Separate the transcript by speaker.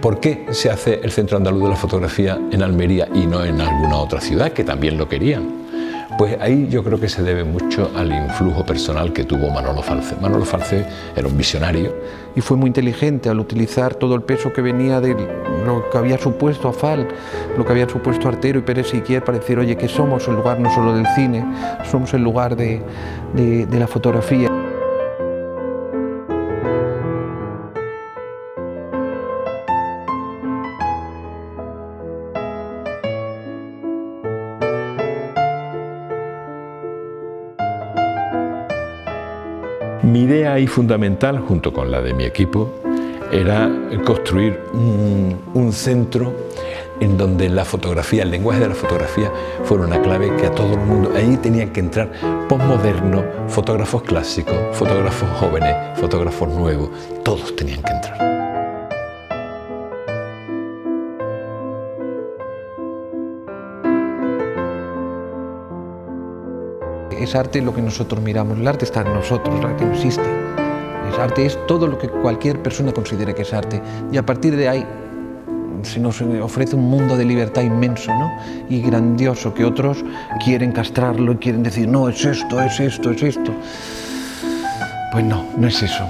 Speaker 1: ¿Por qué se hace el Centro Andaluz de la Fotografía en Almería y no en alguna otra ciudad que también lo querían? Pues ahí yo creo que se debe mucho al influjo personal que tuvo Manolo Falce. Manolo Falce era un visionario.
Speaker 2: Y fue muy inteligente al utilizar todo el peso que venía de lo que había supuesto Afal, lo que había supuesto Artero y Pérez Siquier para decir, oye, que somos el lugar no solo del cine, somos el lugar de, de la fotografía.
Speaker 1: Mi idea ahí fundamental, junto con la de mi equipo, era construir un, centro en donde la fotografía, el lenguaje de la fotografía fuera una clave que a todo el mundo, ahí tenían que entrar postmodernos, fotógrafos clásicos, fotógrafos jóvenes, fotógrafos nuevos, todos tenían que entrar.
Speaker 2: Es arte lo que nosotros miramos, el arte está en nosotros, el arte existe. El arte es todo lo que cualquier persona considere que es arte y a partir de ahí se nos ofrece un mundo de libertad inmenso ¿no? y grandioso que otros quieren castrarlo y quieren decir, no, es esto, es esto, es esto. Pues no, no es eso.